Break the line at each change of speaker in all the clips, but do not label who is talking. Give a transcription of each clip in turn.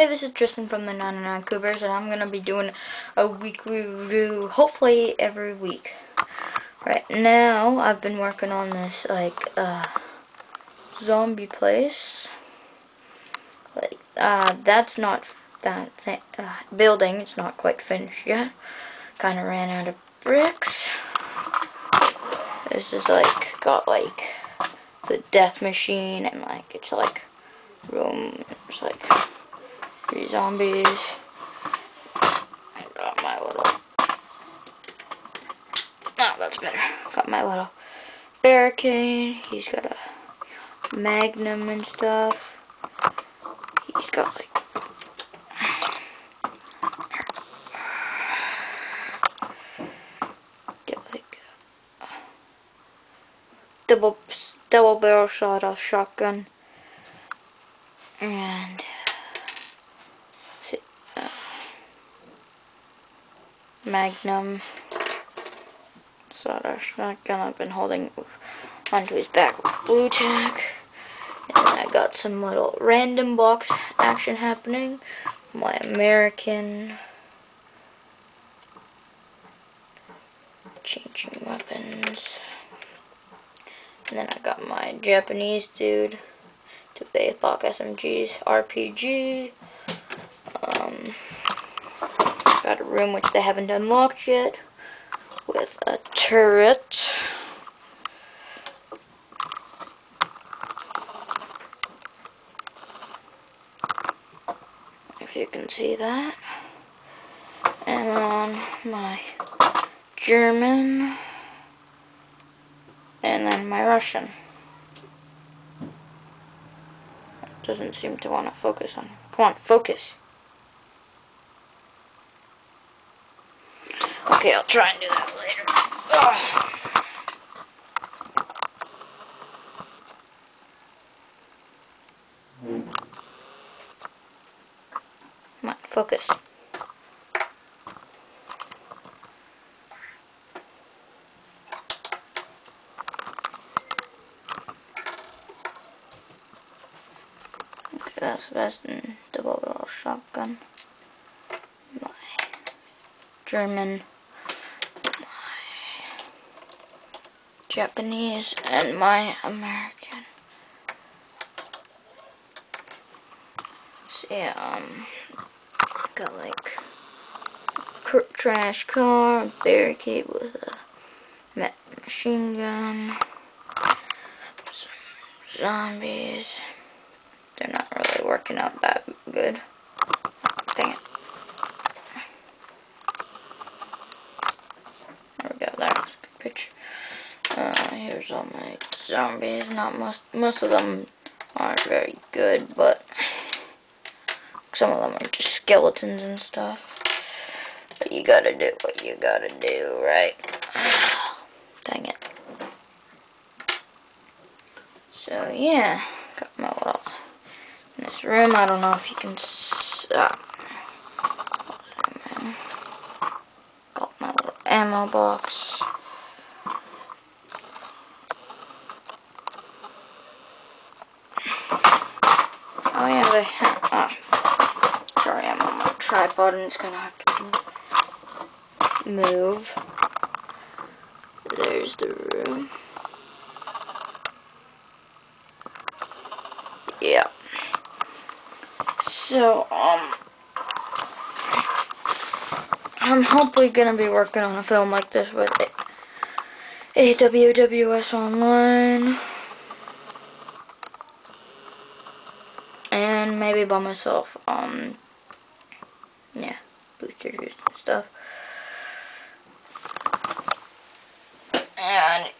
Hey, this is Tristan from the 99 Coobears, and I'm going to be doing a weekly review, hopefully every week. Right now, I've been working on this, like, uh, zombie place. Like, uh, that's not, that thing, uh, building, it's not quite finished yet. Kind of ran out of bricks. This is, like, got, like, the death machine, and, like, it's, like, room, it's, like three zombies. I got my little. Oh, that's better. Got my little barricade. He's got a magnum and stuff. He's got like. like double double barrel shot off shotgun and Magnum sawed-off shotgun. I've been holding onto his back with blue tack. And I got some little random box action happening. My American changing weapons. And then I got my Japanese dude to Bayfok SMGs RPG. Um, Got a room which they haven't unlocked yet with a turret. If you can see that. And then my German. And then my Russian. doesn't seem to want to focus on. Come on, focus. Okay, I'll try and do that later. Ugh. Come on, focus. That's best in double barrel shotgun. My German Japanese and my American. So yeah, um, got like trash car, barricade with a machine gun, some zombies. They're not really working out that good. Dang it. There we go, there's a good picture. Here's all my zombies. Not most, most of them aren't very good, but some of them are just skeletons and stuff. But you gotta do what you gotta do, right? Dang it. So, yeah. Got my little... In this room, I don't know if you can... Uh, got my little ammo box. Oh sorry, I'm on my tripod and it's gonna have to move. There's the room. Yeah. So, um, I'm hopefully gonna be working on a film like this with AWWS Online. and maybe by myself. Um, yeah, booster juice and stuff. And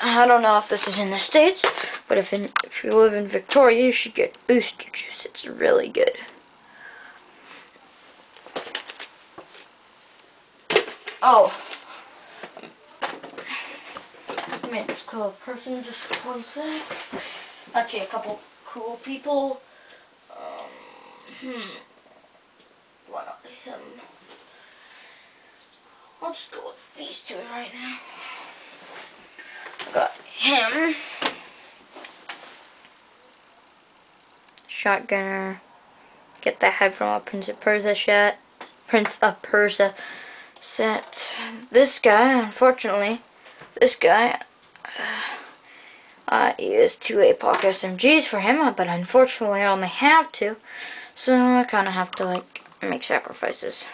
I don't know if this is in the States, but if, in, if you live in Victoria, you should get booster juice. It's really good. Oh. I made this cool person just one sec. Actually, a couple cool people. Hmm. Why not him? I'll just go with these two right now. I got him. Shotgunner. get the head from a Prince of Persia set. Prince of Persia set. This guy, unfortunately, this guy, uh, I used two APOC SMGs for him, but unfortunately I only have two, so I kind of have to like make sacrifices.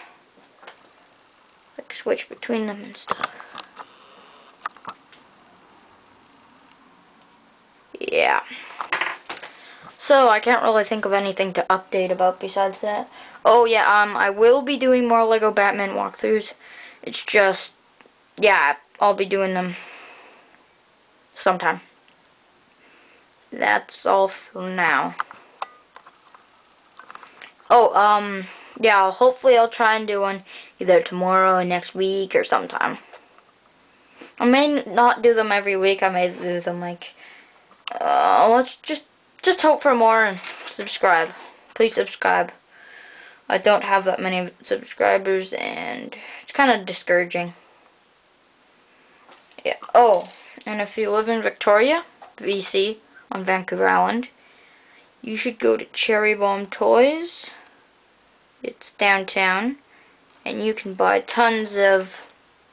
Like switch between them and stuff. Yeah. So I can't really think of anything to update about besides that. Oh yeah, um, I will be doing more Lego Batman walkthroughs. It's just, yeah, I'll be doing them sometime. That's all for now. Oh, um, yeah, hopefully I'll try and do one either tomorrow or next week or sometime. I may not do them every week. I may do them like, uh, let's just just hope for more and subscribe. Please subscribe. I don't have that many subscribers and it's kind of discouraging. Yeah. Oh, and if you live in Victoria, BC, on Vancouver Island, you should go to Cherry Bomb Toys. It's downtown. And you can buy tons of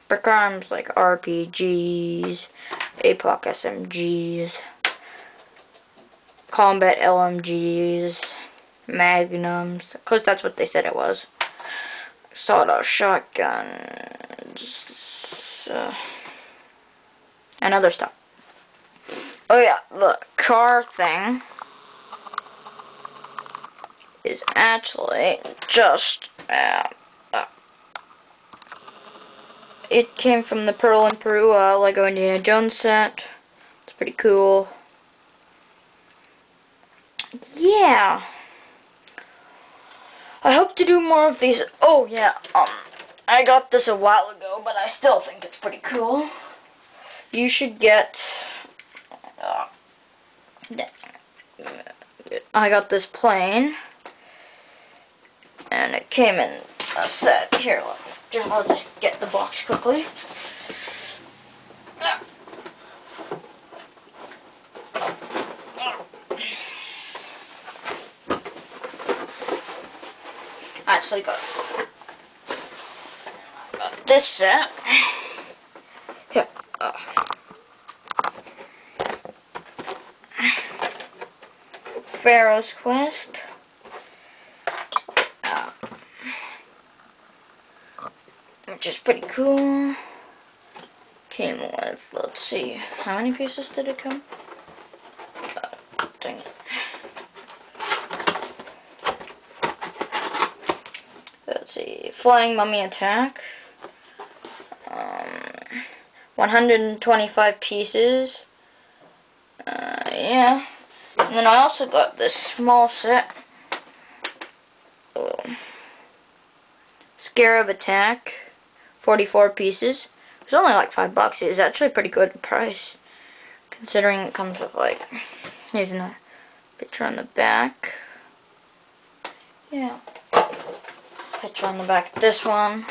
BrickArms like RPGs, APOC SMGs, combat LMGs, magnums, because that's what they said it was. Sawed-off shotguns, uh, and other stuff. Oh yeah, the car thing is actually just, uh, uh, it came from the Peril in Peru uh, Lego Indiana Jones set. It's pretty cool yeah. I hope to do more of these. Oh, yeah. Um, I got this a while ago, but I still think it's pretty cool. You should get... Uh, I got this plane. And it came in a set. Here, I'll just get the box quickly. actually got, got this set. Here. Pharaoh's Quest. Uh, which is pretty cool. Came with, let's see, how many pieces did it come? Dang it. see, Flying Mummy Attack. Um, 125 pieces. Uh, yeah. And then I also got this small set. Oh. Scarab Attack. 44 pieces. It's only like 5 bucks. It's actually pretty good price. Considering it comes with like, here's a picture on the back. Yeah picture on the back of this one.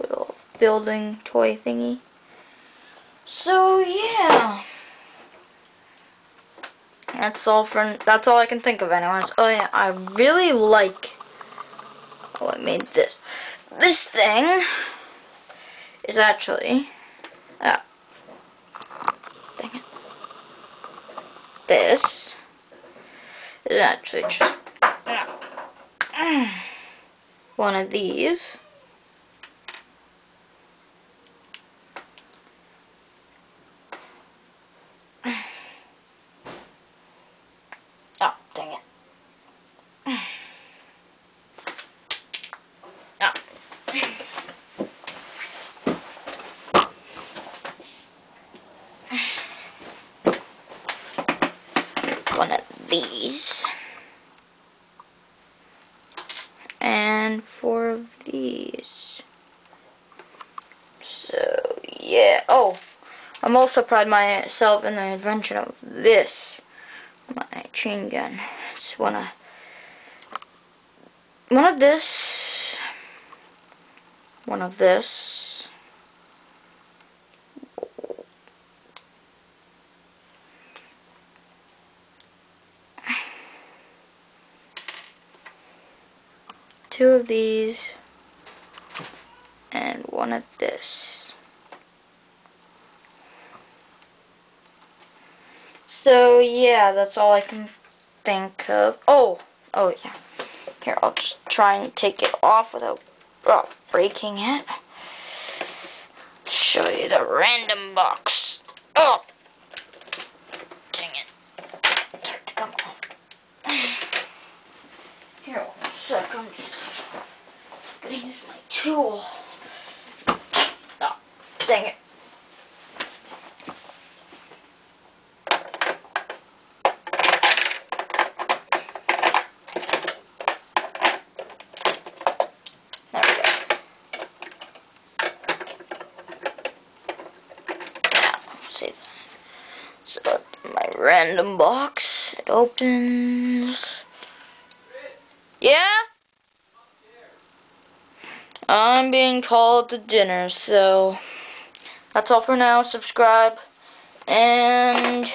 Little building toy thingy. So yeah. That's all for that's all I can think of anyways. Oh yeah, I really like oh I made this. This thing is actually uh, this is actually just one of these. Oh, dang it. These. And four of these. So, yeah. Oh, I'm also proud of myself in the invention of this. My chain gun. One of, one of this, one of this, two of these and one of this. So yeah, that's all I can think of. Oh, oh yeah. Here, I'll just try and take it off without breaking it. Show you the random box. Oh, dang it. It's hard to come off. Here, one sec. I'm just gonna use my tool. Oh, dang it. There we go. Now, see. So my random box, it opens. Yeah? I'm being called to dinner, so that's all for now. Subscribe. And.